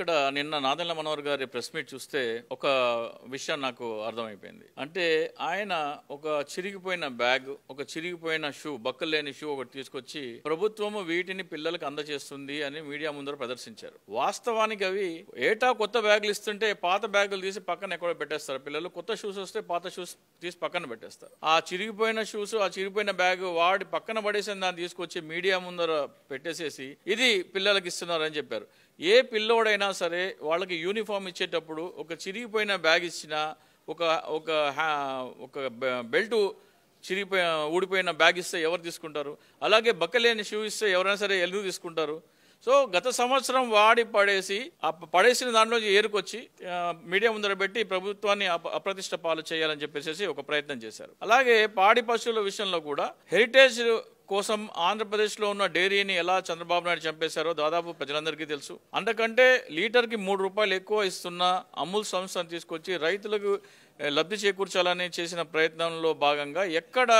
ఇక్కడ నిన్న నాదెండ్ల మనోహర్ గారి ప్రెస్ మీట్ చూస్తే ఒక విషయం నాకు అర్థమైపోయింది. అంటే ఆయన ఒక చిరిగిపోయిన బ్యాగ్ ఒక చిరిగిపోయిన షూ బక్కలు లేని షూ ఒకటి తీసుకొచ్చి ప్రభుత్వము వీటిని పిల్లలకు అందజేస్తుంది అని మీడియా ముందర ప్రదర్శించారు. వాస్తవానికి అవి ఏటా కొత్త బ్యాగులు ఇస్తుంటే పాత బ్యాగులు తీసి పక్కన ఎక్కడో పెట్టేస్తారు. పిల్లలు కొత్త షూస్ వస్తే పాత షూస్ తీసి పక్కన పెట్టేస్తారు. ఆ చిరిగిపోయిన షూస్ ఆ చిరిగిపోయిన బ్యాగ్ వాడి పక్కన పడేసిన దాన్ని తీసుకొచ్చి మీడియా ముందర పెట్టేసేసి ఇది పిల్లలకి ఇస్తున్నారని చెప్పారు. ఏ పిల్లోడైనా సరే వాళ్ళకి యూనిఫామ్ ఇచ్చేటప్పుడు ఒక చిరిగిపోయిన బ్యాగ్ ఇచ్చినా ఒక ఒక హ్యా- ఒక బెల్ట్ చిరిగిపోయిన ఊడిపోయిన బ్యాగ్ ఇస్తే ఎవరు తీసుకుంటారు? అలాగే బక్కలేని షూ ఇస్తే ఎవరైనా సరే ఎల్లు తీసుకుంటారు? సో గత సంవత్సరం వాడి పడేసి ఆ పడేసిన దాంట్లో ఏరుకొచ్చి మీడియా ముందర పెట్టి ప్రభుత్వాన్ని అప- అప్రతిష్ట పాలు చేయాలని చెప్పేసి ఒక ప్రయత్నం చేశారు. అలాగే పాడి పశువుల విషయంలో కూడా హెరిటేజ్ కోసం ఆంధ్రప్రదేశ్లో ఉన్న డైరీని ఎలా చంద్రబాబు నాయుడు చంపేశారో దాదాపు ప్రజలందరికీ తెలుసు. అంతకంటే లీటర్కి మూడు రూపాయలు ఎక్కువ ఇస్తున్న అమూల్ సంస్థను తీసుకొచ్చి రైతులకు లబ్ధి చేకూర్చాలని చేసిన ప్రయత్నంలో భాగంగా ఎక్కడ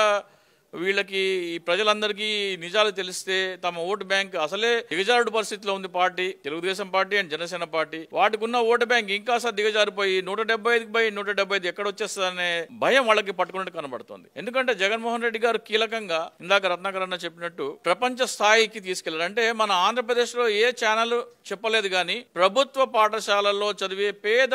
వీళ్ళకి ఈ ప్రజలందరికీ నిజాలు తెలిస్తే తమ ఓటు బ్యాంక్ అసలే దిగజారుడు పరిస్థితిలో ఉంది party Telugu Desam party and Janasena party. వాటికి ఉన్న ఓటు బ్యాంక్ ఇంకా సార్ దిగజారిపోయి నూట డెబ్బై ఐదుకి బై నూట డెబ్బై ఐదు ఎక్కడ వచ్చేస్తుందనే భయం వాళ్ళకి పట్టుకున్నట్టు కనబడుతుంది. ఎందుకంటే జగన్మోహన్ రెడ్డి గారు కీలకంగా ఇందాక రత్నాకర్ అన్న చెప్పినట్టు ప్రపంచ స్థాయికి తీసుకెళ్ళారు. అంటే మన ఆంధ్రప్రదేశ్లో ఏ ఛానల్ చెప్పలేదు కానీ ప్రభుత్వ పాఠశాలల్లో చదివే పేద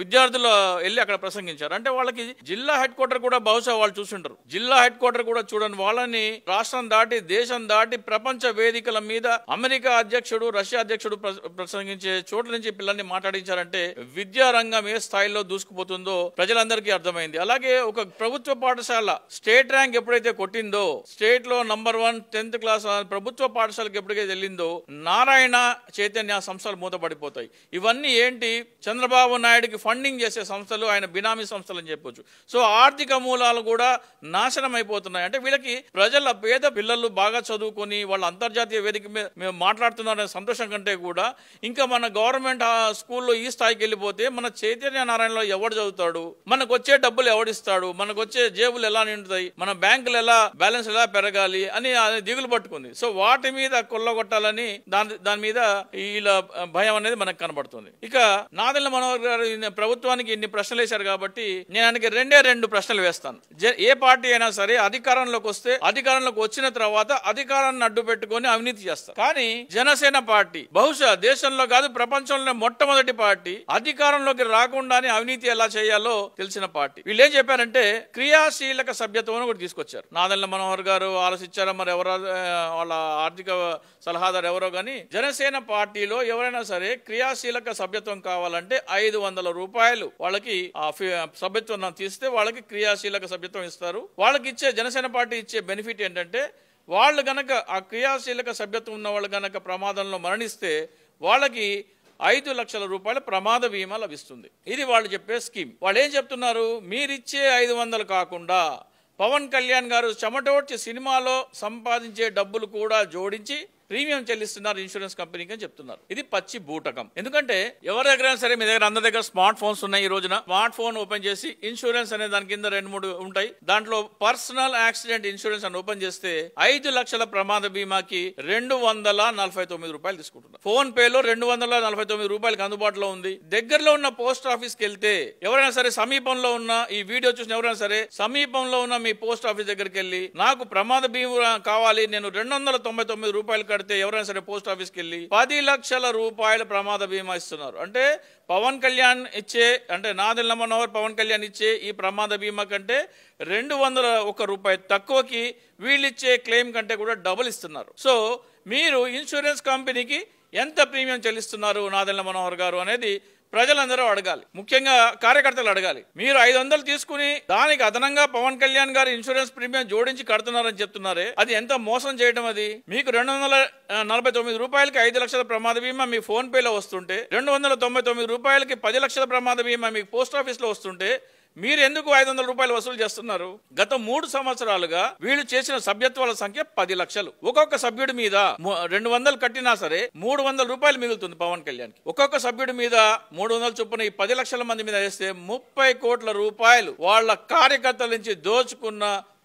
విద్యార్థులు వెళ్ళి అక్కడ ప్రసంగించారు. అంటే వాళ్ళకి జిల్లా హెడ్ క్వార్టర్ కూడా బహుశా వాళ్ళు చూసుంటారు జిల్లా హెడ్ క్వార్టర్ కూడా చూడని వాళ్ళని రాష్ట్రం దాటి దేశం దాటి ప్రపంచ వేదికల మీద అమెరికా అధ్యక్షుడు రష్యా అధ్యక్షుడు ప్ర- ప్రసంగించే చోట్ల నుంచి పిల్లల్ని మాట్లాడించారంటే విద్యా రంగం ఏ స్థాయిలో దూసుకుపోతుందో ప్రజలందరికీ అర్థమైంది. అలాగే ఒక ప్రభుత్వ పాఠశాల స్టేట్ ర్యాంక్ ఎప్పుడైతే కొట్టిందో స్టేట్లో నంబర్ వన్ టెన్త్ క్లాస్ ప్రభుత్వ పాఠశాలకు ఎప్పటికైతే వెళ్ళిందో నారాయణ చైతన్య సంస్థలు మూతపడిపోతాయి. ఇవన్నీ ఏంటి? చంద్రబాబు నాయుడుకి ఫండింగ్ చేసే సంస్థలు ఆయన బినామీ సంస్థలు అని చెప్పొచ్చు. సో ఆర్థిక మూలాలు కూడా నాశనం అయిపోతున్నాయి అంటే వీళ్ళకి ప్రజల పేద పిల్లలు బాగా చదువుకొని వాళ్ళ అంతర్జాతీయ వేదిక మీద మేము మాట్లాడుతున్నారనే సంతోషం కంటే కూడా ఇంకా మన గవర్నమెంట్ స్కూల్లో ఈ స్థాయికి వెళ్ళిపోతే మన చైతన్య నారాయణలో ఎవడు చదువుతాడు? మనకు వచ్చే డబ్బులు ఎవడిస్తాడు? మనకు వచ్చే జేబులు ఎలా నిండుతాయి? మన బ్యాంకులు ఎలా బ్యాలెన్స్ ఎలా పెరగాలి? అని అది దిగులు పట్టుకుంది. సో వాటి మీద కొల్లగొట్టాలని దాని దాని మీద వీళ్ళ భయం అనేది మనకు కనబడుతుంది. ఇక నాదెల్ల మనోహర్ గారు ప్రభుత్వానికి ఇన్ని ప్రశ్నలు వేశారు కాబట్టి నేను ఆయనకి రెండే రెండు ప్రశ్నలు వేస్తాను. ఏ పార్టీ అయినా సరే అధికారంలోకి వస్తే అధికారంలోకి వచ్చిన తర్వాత అధికారాన్ని అడ్డు పెట్టుకొని అవినీతి చేస్తారు. కానీ జనసేన పార్టీ బహుశా దేశంలో కాదు ప్రపంచంలో మొట్టమొదటి పార్టీ అధికారంలోకి రాకుండానే అవినీతి ఎలా చేయాలో తెలిసిన పార్టీ. వీళ్ళు ఏం చెప్పారంటే క్రియాశీలక సభ్యత్వం కూడా తీసుకొచ్చారు. నాదెల్ల మనోహర్ గారు ఆలోచించారా? మరి ఎవరో వాళ్ళ ఆర్థిక సలహాదారు ఎవరో కానీ జనసేన పార్టీలో ఎవరైనా సరే క్రియాశీలక సభ్యత్వం కావాలంటే ఐదు వందల రూపాయలు వాళ్ళకి ఆ సభ్యత్వం తీస్తే వాళ్ళకి క్రియాశీలక సభ్యత్వం ఇస్తారు. వాళ్ళకి ఇచ్చే జనసేన పార్టీ ఇచ్చే బెనిఫిట్ ఏంటంటే వాళ్ళు గనక ఆ క్రియాశీలక సభ్యత్వం ఉన్న వాళ్ళు గనక ప్రమాదంలో మరణిస్తే వాళ్ళకి ఐదు లక్షల రూపాయల ప్రమాద బీమా లభిస్తుంది. ఇది వాళ్ళు చెప్పే స్కీమ్. వాళ్ళు ఏం చెప్తున్నారు? మీరిచ్చే ఐదు వందలు కాకుండా పవన్ కళ్యాణ్ గారు చెమటోడ్చి సినిమాలో సంపాదించే డబ్బులు కూడా జోడించి ప్రీమియం చెల్లిస్తున్నారు ఇన్సూరెన్స్ కంపెనీకి అని చెప్తున్నారు. ఇది పచ్చి బూటకం. ఎందుకంటే ఎవరి దగ్గర సరే మీ దగ్గర అందరి దగ్గర స్మార్ట్ ఫోన్స్ ఉన్నాయి ఈ రోజున. స్మార్ట్ ఫోన్ ఓపెన్ చేసి ఇన్సూరెన్స్ అనే దాని కింద రెండు మూడు ఉంటాయి. దాంట్లో పర్సనల్ యాక్సిడెంట్ ఇన్సూరెన్స్ అని ఓపెన్ చేస్తే ఐదు లక్షల ప్రమాద బీమాకి రెండు వందల నలభై తొమ్మిది రూపాయలు తీసుకుంటున్నారు. ఫోన్ పేలో రెండు వందల నలభై తొమ్మిది రూపాయలకి అందుబాటులో ఉంది. దగ్గరలో ఉన్న పోస్ట్ ఆఫీస్కి వెళ్తే ఎవరైనా సరే సమీపంలో ఉన్న ఈ వీడియో చూసిన ఎవరైనా సరే సమీపంలో ఉన్న మీ పోస్ట్ ఆఫీస్ దగ్గరికి వెళ్ళి నాకు ప్రమాద బీమా కావాలి నేను రెండు వందల తొంభై తొమ్మిది రూపాయలు కడితే ఎవరైనా సరే పోస్ట్ ఆఫీస్కి వెళ్ళి పది లక్షల రూపాయల ప్రమాద బీమా ఇస్తున్నారు. అంటే పవన్ కళ్యాణ్ ఇచ్చే అంటే నాదెల్ల మనోహర్ పవన్ కళ్యాణ్ ఇచ్చే ఈ ప్రమాద బీమా కంటే రెండు వందల ఒక రూపాయి తక్కువకి వీళ్ళిచ్చే క్లెయిమ్ కంటే కూడా డబుల్ ఇస్తున్నారు. సో మీరు ఇన్సూరెన్స్ కంపెనీకి ఎంత ప్రీమియం చెల్లిస్తున్నారు నాదెల్ల మనోహర్ గారు అనేది ప్రజలందరూ అడగాలి. ముఖ్యంగా కార్యకర్తలు అడగాలి. మీరు ఐదు వందలు తీసుకుని దానికి అదనంగా పవన్ కళ్యాణ్ గారు ఇన్సూరెన్స్ ప్రీమియం జోడించి కడుతున్నారని చెప్తున్నారే? అది ఎంత మోసం చేయడం అది? మీకు రెండు వందల నలభై తొమ్మిది రూపాయలకి ఐదు లక్షల ప్రమాద బీమా మీ ఫోన్ పేలో వస్తుంటే రెండు వందల తొంభై తొమ్మిది రూపాయలకి పది లక్షల ప్రమాద బీమా మీకు పోస్ట్ ఆఫీస్లో వస్తుంటే మీరు ఎందుకు ఐదు వందల రూపాయలు వసూలు చేస్తున్నారు? గత మూడు సంవత్సరాలుగా వీళ్ళు చేసిన సభ్యత్వాల సంఖ్య పది లక్షలు. ఒక్కొక్క సభ్యుడి మీద రెండు వందలు కట్టినా సరే మూడు వందల రూపాయలు మిగులుతుంది పవన్ కళ్యాణ్ ఒక్కొక్క సభ్యుడి మీద మూడు వందల చొప్పున ఈ పది లక్షల మంది మీద వేస్తే ముప్పై కోట్ల రూపాయలు వాళ్ళ కార్యకర్తల నుంచి దోచుకున్న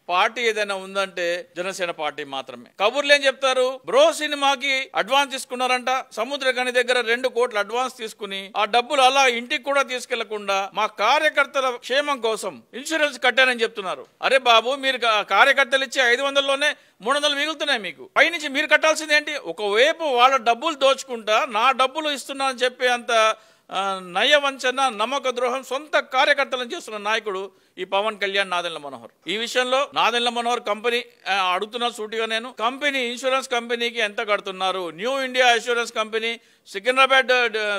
పార్టీ ఏదైనా ఉందంటే జనసేన పార్టీ మాత్రమే. కబుర్లు ఏం చెప్తారు? బ్రో సినిమాకి అడ్వాన్స్ తీసుకున్నారంట. సముద్ర గని దగ్గర రెండు కోట్లు అడ్వాన్స్ తీసుకుని ఆ డబ్బులు అలా ఇంటికి కూడా తీసుకెళ్ళకుండా మా కార్యకర్తల క్షేమం కోసం ఇన్సూరెన్స్ కట్టానని చెప్తున్నారు. అరే బాబు మీరు కార్యకర్తలు ఇచ్చే ఐదు వందల్లోనే మూడు వందలు మిగులుతున్నాయి మీకు. పైనుంచి మీరు కట్టాల్సింది ఏంటి? ఒకవైపు వాళ్ళ డబ్బులు దోచుకుంటా నా డబ్బులు ఇస్తున్నా అని చెప్పే అంత నయవంచన నమ్మక ద్రోహం సొంత కార్యకర్తలను చేస్తున్న నాయకుడు ఈ పవన్ కళ్యాణ్ నాదెండ్ల మనోహర్. ఈ విషయంలో నాదెండ్ల మనోహర్ కంపెనీ ఆ, అడుగుతున్న సూటిగా నేను కంపెనీ ఇన్సూరెన్స్ కంపెనీకి ఎంత కడుతున్నారు? New India insurance company Secunderabad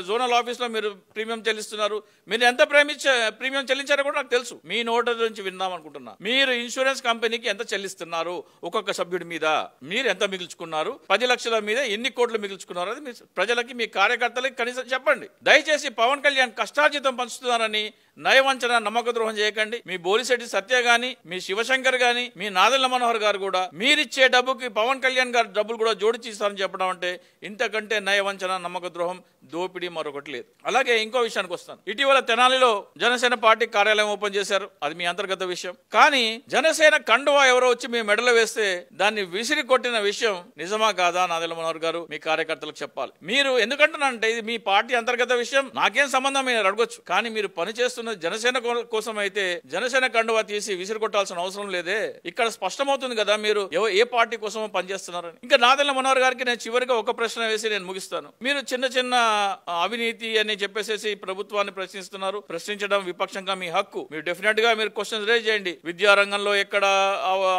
zonal ఆఫీస్లో మీరు ప్రీమియం చెల్లిస్తున్నారు. మీరు ఎంత ప్రేమించ ప్రీమియం చెల్లించారో కూడా నాకు తెలుసు. మీ నోట నుంచి విందాం అనుకుంటున్నా. మీరు ఇన్సూరెన్స్ కంపెనీకి ఎంత చెల్లిస్తున్నారు? ఒక్కొక్క సభ్యుడి మీద మీరు ఎంత మిగుల్చుకున్నారు? పది లక్షల మీద ఎన్ని కోట్లు మిగుల్చుకున్నారు? అది మీ ప్రజలకి మీ కార్యకర్తలకి కనీసం చెప్పండి. దయచేసి పవన్ కళ్యాణ్ కష్టార్జితం పంచుతున్నారని నయవంచన నమ్మక ద్రోహం చేయకండి. మీ బోలిశెట్టి సత్య గాని మీ శివశంకర్ గాని మీ నాదెల్ల మనోహర్ గారు కూడా మీరిచ్చే డబ్బుకి పవన్ కళ్యాణ్ గారు డబ్బులు కూడా జోడించి ఇస్తారని చెప్పడం అంటే ఇంతకంటే నయవంచన నమ్మక ద్రోహం దోపిడీ మరొకటి లేదు. అలాగే ఇంకో విషయానికి వస్తాను. ఇటీవల తెనాలిలో జనసేన పార్టీ కార్యాలయం ఓపెన్ చేశారు. అది మీ అంతర్గత విషయం. కానీ జనసేన కండువా ఎవరో వచ్చి మీ మెడలో వేస్తే దాన్ని విసిరి కొట్టిన విషయం నిజమా కాదా నాదెళ్ళ మనోహర్ గారు? మీ కార్యకర్తలకు చెప్పాలి. మీరు ఎందుకంటున్నారంటే ఇది మీ పార్టీ అంతర్గత విషయం. నాకేం సంబంధం? మీరు అడగొచ్చు. కానీ మీరు పనిచేస్తున్న జనసేన కోసం అయితే జనసేన కండువా తీసి విసిరి కొట్టాల్సిన అవసరం లేదే. ఇక్కడ స్పష్టమవుతుంది కదా మీరు ఏ పార్టీ కోసం పనిచేస్తున్నారని. ఇంకా నాదెల్ల మనోహర్ గారికి నేను చివరిగా ఒక ప్రశ్న వేసి నేను ముగిస్తాను. మీరు చిన్న చిన్న అవినీతి అని చెప్పేసి ప్రభుత్వాన్ని ప్రశ్నిస్తున్నారు. ప్రశ్నించడం విపక్షంగా మీ హక్కు. మీరు డెఫినెట్గా మీరు క్వశ్చన్స్ రేజ్ చేయండి. విద్యా రంగంలో ఎక్కడ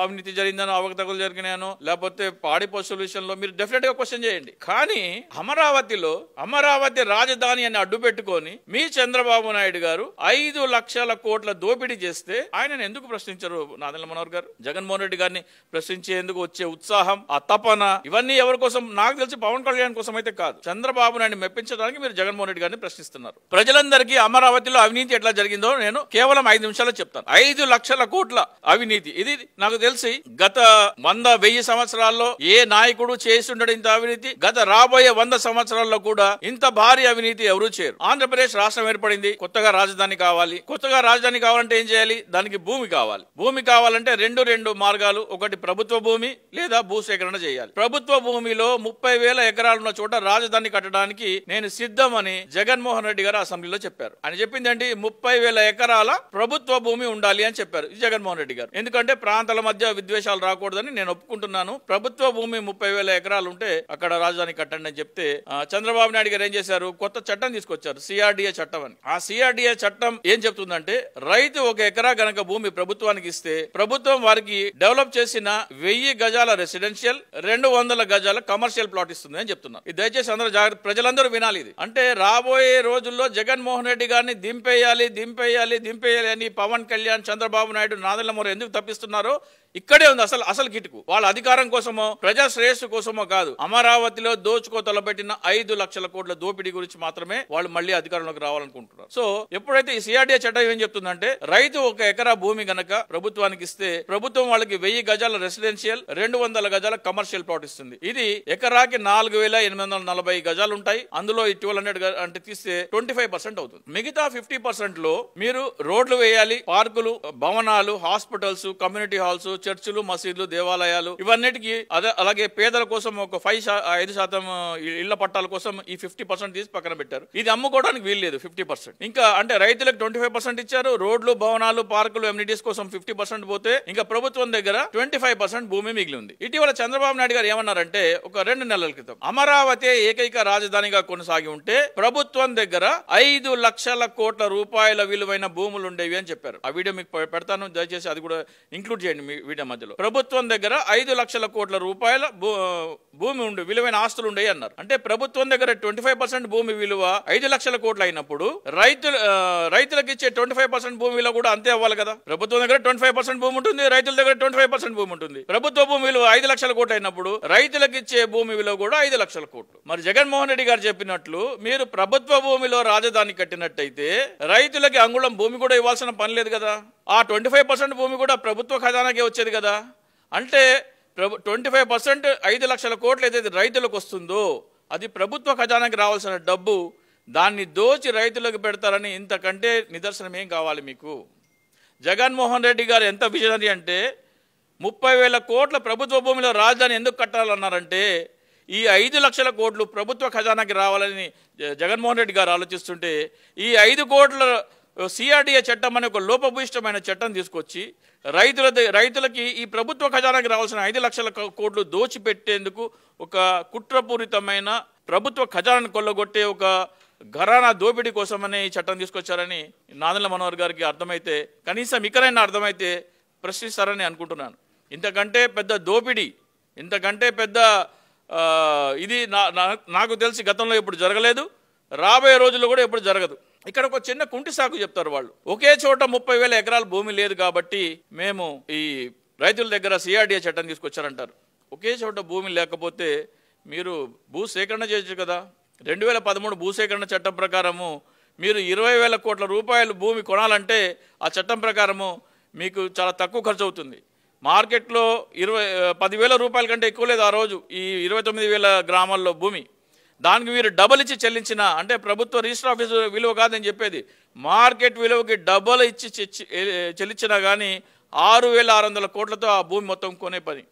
అవినీతి జరిగిందనో అవకతవకలు జరిగినాయనో లేకపోతే పాడి పశువుల విషయంలో మీరు డెఫినెట్గా క్వశ్చన్ చేయండి. కానీ అమరావతిలో అమరావతి రాజధాని అని అడ్డు పెట్టుకొని మీ చంద్రబాబు నాయుడు గారు ఐదు లక్షల కోట్ల దోపిడీ చేస్తే ఆయన ఎందుకు ప్రశ్నించరు నాదెళ్ళ మనోహర్ గారు? జగన్మోహన్ రెడ్డి గారిని ప్రశ్నించేందుకు వచ్చే ఉత్సాహం ఆ తపన ఇవన్నీ ఎవరి కోసం? నాకు తెలిసి పవన్ కళ్యాణ్ కోసం అయితే కాదు. చంద్రబాబు నాయుడు మెప్పించడానికి మీరు జగన్మోహన్ రెడ్డి గారిని ప్రశ్నిస్తున్నారు. ప్రజలందరికీ అమరావతిలో అవినీతి ఎట్లా జరిగిందో నేను కేవలం ఐదు నిమిషాల్లో చెప్తాను. ఐదు లక్షల కోట్ల అవినీతి. ఇది నాకు తెలిసి గత వంద వెయ్యి సంవత్సరాల్లో ఏ నాయకుడు చేస్తుండడు ఇంత అవినీతి? గత రాబోయే వంద సంవత్సరాల్లో కూడా ఇంత భారీ అవినీతి ఎవరూ చేయరు. ఆంధ్రప్రదేశ్ రాష్ట్రం ఏర్పడింది కొత్తగా రాజధాని కావాలి. కొత్తగా రాజధాని కావాలంటే ఏం చేయాలి? దానికి భూమి కావాలి. భూమి కావాలంటే రెండు రెండు మార్గాలు. ఒకటి ప్రభుత్వ భూమి లేదా భూసేకరణ చేయాలి. ప్రభుత్వ భూమిలో ముప్పై వేల ఎకరాలున్న చోట రాజధాని కట్టడానికి నేను సిద్ధమని జగన్మోహన్ రెడ్డి గారు అసెంబ్లీలో చెప్పారు. ఆయన చెప్పింది ముప్పై వేల ఎకరాల ప్రభుత్వ భూమి ఉండాలి అని చెప్పారు జగన్మోహన్ రెడ్డి గారు. ఎందుకంటే ప్రాంతాల మధ్య విద్వేషాలు రాకూడదని నేను ఒప్పుకుంటున్నాను. ప్రభుత్వ భూమి ముప్పై వేల ఎకరాలు ఉంటే అక్కడ రాజధాని కట్టండి అని చెప్తే చంద్రబాబు నాయుడు గారు ఏం చేశారు? కొత్త చట్టం తీసుకొచ్చారు. సిఆర్డిఏ చట్టం అని. ఆ సిఆర్డిఏ చట్టం ఏం చెప్తుందంటే రైతు ఒక ఎకరా గనక భూమి ప్రభుత్వానికి ఇస్తే ప్రభుత్వం వారికి డెవలప్ చేసిన వెయ్యి గజాల రెసిడెన్షియల్ రెండు వందల గజాల కమర్షియల్ ప్లాట్ ఇస్తుంది అని చెప్తున్నారు ఇది దయచేసి అందరూ జాగ్రత్త ప్రజలందరూ వినాలి ఇది. అంటే రాబోయే రోజుల్లో జగన్మోహన్ రెడ్డి గారిని దింపేయాలి దింపేయాలి దింపేయాలి అని పవన్ కళ్యాణ్ చంద్రబాబు నాయుడు నాదలమూరు మోరు ఎందుకు తప్పిస్తున్నారో ఇక్కడే ఉంది అసలు అసలు కిటుకు. వాళ్ళ అధికారం కోసమో ప్రజా శ్రేయస్సు కోసమో కాదు. అమరావతిలో దోచుకో తలపెట్టిన ఐదు లక్షల కోట్ల దోపిడీ గురించి మాత్రమే వాళ్ళు మళ్ళీ అధికారంలోకి రావాలనుకుంటున్నారు. సో ఎప్పుడైతే ఈ సిఆర్డీఏ చట్టం ఏం చెప్తుందంటే రైతు ఒక ఎకరా భూమి గనక ప్రభుత్వానికి ఇస్తే ప్రభుత్వం వాళ్ళకి వెయ్యి గజాల రెసిడెన్షియల్ రెండు వందల గజాల కమర్షియల్ ప్లాట్ ఇస్తుంది. ఇది ఎకరాకి నాలుగు వేల ఎనిమిది వందల నలభై గజాలు ఉంటాయి. అందులో ఈ ట్వెల్వ్ హండ్రెడ్ అంటే తీస్తే ట్వంటీ ఫైవ్ పర్సెంట్ అవుతుంది. మిగతా ఫిఫ్టీ పర్సెంట్లో మీరు రోడ్లు వేయాలి పార్కులు భవనాలు హాస్పిటల్స్ కమ్యూనిటీ హాల్స్ చర్చిలు మసీదులు దేవాలయాలు ఇవన్నిటికీ అదే అలాగే పేదల కోసం ఒక ఫైవ్ ఐదు శాతం ఇళ్ళ పట్టాల కోసం ఈ ఫిఫ్టీ పర్సెంట్ తీసి పక్కన పెట్టారు. ఇది అమ్ముకోవడానికి వీల్లేదు ఫిఫ్టీ పర్సెంట్. ఇంకా అంటే రైతులకు ట్వంటీ ఫైవ్ పర్సెంట్ ఇచ్చారు. రోడ్లు భవనాలు పార్కులు ఎమ్యూనిటీస్ కోసం ఫిఫ్టీ పర్సెంట్ పోతే ఇంకా ప్రభుత్వం దగ్గర ట్వంటీ ఫైవ్ పర్సెంట్ భూమి మిగిలి ఉంది. ఇటీవల చంద్రబాబు నాయుడు గారు ఏమన్నారంటే ఒక రెండు నెలల క్రితం అమరావతి ఏకైక రాజధానిగా కొనసాగి ఉంటే ప్రభుత్వం దగ్గర ఐదు లక్షల కోట్ల రూపాయల విలువైన భూములు ఉండేవి అని చెప్పారు. ఆ వీడియో మీకు పెడతాను. దయచేసి అది కూడా ఇంక్లూడ్ చేయండి మీ వీడియో మధ్యలో. ప్రభుత్వం దగ్గర ఐదు లక్షల కోట్ల రూపాయల భూమి ఉండే విలువైన ఆస్తులు ఉండేవి అన్నారు. అంటే ప్రభుత్వం దగ్గర ట్వంటీ ఫైవ్ పర్సెంట్ భూమి విలువ ఐదు లక్షల కోట్లు అయినప్పుడు రైతులు రైతులకు ఇచ్చే ట్వంటీ ఫైవ్ పర్సెంట్ భూమిలో కూడా అంతే అవ్వాలి కదా. ప్రభుత్వం దగ్గర ట్వంటీ ఫైవ్ పర్సెంట్ భూమి ఉంటుంది రైతుల దగ్గర ట్వంటీ ఫైవ్ పర్సెంట్ భూమి ఉంటుంది. ప్రభుత్వ భూమి విలువ ఐదు లక్షల కోట్లు అయినప్పుడు రైతులకు ఇచ్చే భూమి విలువ కూడా ఐదు లక్షల కోట్లు. మరి జగన్మోహన్ రెడ్డి గారు చెప్పినట్లు మీరు ప్రభుత్వ భూమిలో రాజధాని కట్టినట్టయితే రైతులకి అంగుళం భూమి కూడా ఇవ్వాల్సిన పని లేదు కదా. ఆ ట్వంటీ ఫైవ్ పర్సెంట్ భూమి కూడా ప్రభుత్వ ఖజానాకే వచ్చేది కదా. అంటే ప్రభు ట్వంటీ ఫైవ్ పర్సెంట్ ఐదు లక్షల కోట్లు ఏదైతే రైతులకు వస్తుందో అది ప్రభుత్వ ఖజానాకి రావాల్సిన డబ్బు దాన్ని దోచి రైతులకు పెడతారని ఇంతకంటే నిదర్శనం ఏం కావాలి మీకు? జగన్మోహన్ రెడ్డి గారు ఎంత విజనరీ అంటే ముప్పై వేల కోట్ల ప్రభుత్వ భూమిలో రాజధాని ఎందుకు కట్టాలన్నారంటే ఈ ఐదు లక్షల కోట్లు ప్రభుత్వ ఖజానాకి రావాలని జగన్మోహన్ రెడ్డి గారు ఆలోచిస్తుంటే ఈ ఐదు కోట్ల సిఆర్డిఏ చట్టం అనే ఒక లోపభూయిష్టమైన చట్టం తీసుకొచ్చి రైతుల రైతులకి ఈ ప్రభుత్వ ఖజానాకి రావాల్సిన ఐదు లక్షల కోట్లు దోచిపెట్టేందుకు ఒక కుట్రపూరితమైన ప్రభుత్వ ఖజానాను కొల్లగొట్టే ఒక ఘరానా దోపిడీ కోసమని ఈ చట్టం తీసుకొచ్చారని నాదల మనోహర్ గారికి అర్థమైతే కనీసం ఇకరైనా అర్థమైతే ప్రశ్నిస్తారని అనుకుంటున్నాను. ఇంతకంటే పెద్ద దోపిడీ ఇంతకంటే పెద్ద ఇది నా నాకు తెలిసి గతంలో ఎప్పుడు జరగలేదు రాబోయే రోజుల్లో కూడా ఎప్పుడు జరగదు. ఇక్కడ ఒక చిన్న కుంటి సాకు చెప్తారు వాళ్ళు. ఒకే చోట ముప్పై వేల ఎకరాల భూమి లేదు కాబట్టి మేము ఈ రైతుల దగ్గర సిఆర్డీఏ చట్టం తీసుకొచ్చారంటారు. ఒకే చోట భూమి లేకపోతే మీరు భూ సేకరణ చేయొచ్చు కదా. రెండు వేల పదమూడు భూసేకరణ చట్టం ప్రకారము మీరు ఇరవై వేల కోట్ల రూపాయలు భూమి కొనాలంటే ఆ చట్టం ప్రకారము మీకు చాలా తక్కువ ఖర్చు అవుతుంది మార్కెట్లో ఇరవై పదివేల రూపాయల కంటే ఎక్కువ లేదు ఆ రోజు ఈ ఇరవై తొమ్మిది వేల గ్రామాల్లో భూమి. దానికి మీరు డబల్ ఇచ్చి చెల్లించిన అంటే ప్రభుత్వ రిజిస్టర్ ఆఫీసు విలువ కాదని చెప్పేది. మార్కెట్ విలువకి డబల్ ఇచ్చి చెచ్చి- చెల్లించినా కానీ ఆరు వేల ఆరు వందల కోట్లతో ఆ భూమి మొత్తం కొనే పని.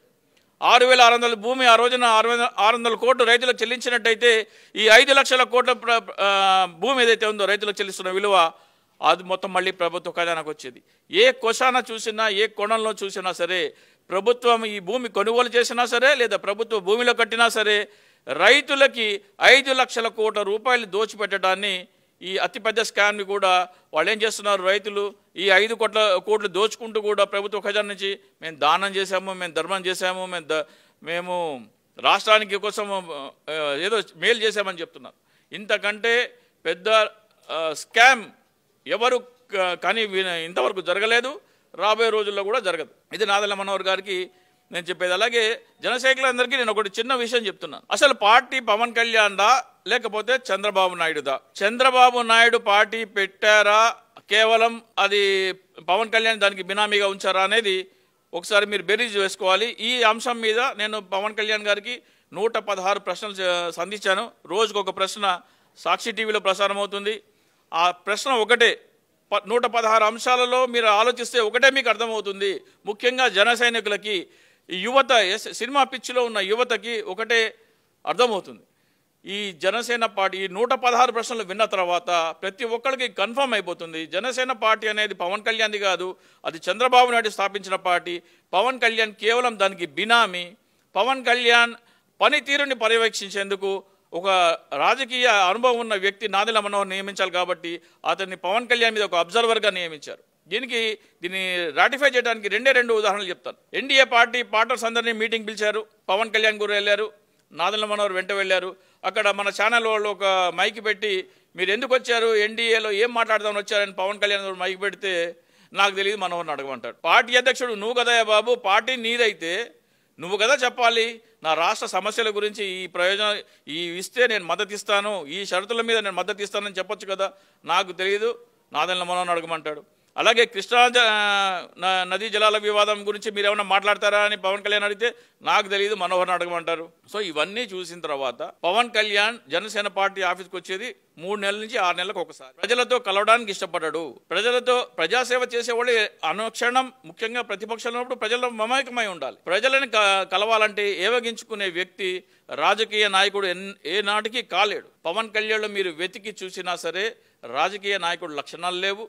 ఆరు వేల ఆరు వందల భూమి ఆ రోజున ఆరు వందల ఆరు వందల కోట్లు రైతులకు చెల్లించినట్టయితే ఈ ఐదు లక్షల కోట్ల ప్ర- భూమి ఏదైతే ఉందో రైతులకు చెల్లిస్తున్న విలువ అది మొత్తం మళ్ళీ ప్రభుత్వ ఖజానాకు వచ్చేది. ఏ కొశాన చూసినా ఏ కోణంలో చూసినా సరే ప్రభుత్వం ఈ భూమి కొనుగోలు చేసినా సరే లేదా ప్రభుత్వ భూమిలో కట్టినా సరే రైతులకి ఐదు లక్షల కోట్ల రూపాయలు దోచిపెట్టడాన్ని ఈ అతిపెద్ద స్కామ్ని కూడా వాళ్ళు ఏం చేస్తున్నారు? రైతులు ఈ ఐదు కోట్ల కోట్లు దోచుకుంటూ కూడా ప్రభుత్వ ఖజానా నుంచి మేము దానం చేశాము మేము ధర్మం చేశాము మేము మేము రాష్ట్రానికి కోసం ఏదో మేలు చేశామని చెప్తున్నారు. ఇంతకంటే పెద్ద స్కామ్ ఎవరు కానీ ఇంతవరకు జరగలేదు. రాబోయే రోజుల్లో కూడా జరగదు. ఇది నాదల మనోహర్ గారికి నేను చెప్పేది అలాగే జనసైకులందరికీ నేను ఒకటి చిన్న విషయం చెప్తున్నాను. అసలు పార్టీ పవన్ కళ్యాణ్దా లేకపోతే చంద్రబాబు నాయుడుదా? చంద్రబాబు నాయుడు పార్టీ పెట్టారా? కేవలం అది పవన్ కళ్యాణ్ దానికి బినామీగా ఉంచారా అనేది ఒకసారి మీరు బెరీజ్ వేసుకోవాలి. ఈ అంశం మీద నేను పవన్ కళ్యాణ్ గారికి నూట పదహారు ప్రశ్నలు సంధించాను. రోజుకు ఒక ప్రశ్న సాక్షి టీవీలో ప్రసారం అవుతుంది. ఆ ప్రశ్న ఒకటే. ప- నూట పదహారు అంశాలలో మీరు ఆలోచిస్తే ఒకటే మీకు అర్థమవుతుంది. ముఖ్యంగా జన సైనికులకి ఈ యువత ఎస్- సినిమా పిచ్చిలో ఉన్న యువతకి ఒకటే అర్థమవుతుంది. ఈ జనసేన పార్టీ ఈ నూట పదహారు ప్రశ్నలు విన్న తర్వాత ప్రతి ఒక్కరికి కన్ఫర్మ్ అయిపోతుంది. జనసేన పార్టీ అనేది పవన్ కళ్యాణ్ది కాదు అది చంద్రబాబు నాయుడు స్థాపించిన పార్టీ. పవన్ కళ్యాణ్ కేవలం దానికి బినామీ. పవన్ కళ్యాణ్ పనితీరుని పర్యవేక్షించేందుకు ఒక రాజకీయ అనుభవం ఉన్న వ్యక్తి నాదిల మనోహర్ నియమించాలి కాబట్టి అతన్ని పవన్ కళ్యాణ్ మీద ఒక అబ్జర్వర్గా నియమించారు. దీనికి దీన్ని రాటిఫై చేయడానికి రెండే రెండు ఉదాహరణలు చెప్తాను. ఎన్డీఏ పార్టీ పార్టర్స్ అందరినీ మీటింగ్ పిలిచారు. పవన్ కళ్యాణ్ గురు వెళ్ళారు. నాదల మనోహర్ వెంట వెళ్ళారు. అక్కడ మన ఛానల్ వాళ్ళు ఒక మైక్ పెట్టి మీరు ఎందుకు వచ్చారు? ఎన్డీఏలో ఏం మాట్లాడదామని వచ్చారని పవన్ కళ్యాణ్ గారు మైక్ పెడితే నాకు తెలియదు మనోహర్ని అడగమంటాడు. పార్టీ అధ్యక్షుడు నువ్వు కదయ్యా బాబు పార్టీ నీదైతే నువ్వు కదా చెప్పాలి. నా రాష్ట్ర సమస్యల గురించి ఈ ప్రయోజనం ఈ ఇస్తే నేను మద్దతు ఇస్తాను. ఈ షరతుల మీద నేను మద్దతు ఇస్తానని చెప్పొచ్చు కదా. నాకు తెలియదు. నాదెల్ల మనోహర్ని అడగమంటాడు. అలాగే కృష్ణా న- నదీ జలాల వివాదం గురించి మీరు ఏమైనా మాట్లాడతారా అని పవన్ కళ్యాణ్ అడిగితే నాకు తెలియదు మనోహర్ అడగమంటారు. సో ఇవన్నీ చూసిన తర్వాత పవన్ కళ్యాణ్ జనసేన పార్టీ ఆఫీస్కి వచ్చేది మూడు నెలల నుంచి ఆరు నెలలకు ఒకసారి. ప్రజలతో కలవడానికి ఇష్టపడ్డాడు. ప్రజలతో ప్రజాసేవ చేసేవాళ్ళు అనుక్షణం ముఖ్యంగా ప్రతిపక్షంలో ఉన్నప్పుడు ప్రజల్లో మమేకమై ఉండాలి. ప్రజలను క- కలవాలంటే ఏవగించుకునే వ్యక్తి రాజకీయ నాయకుడు ఎన్- ఏ నాటికి కాలేడు. పవన్ కళ్యాణ్ మీరు వెతికి చూసినా సరే రాజకీయ నాయకుడు లక్షణాలు లేవు.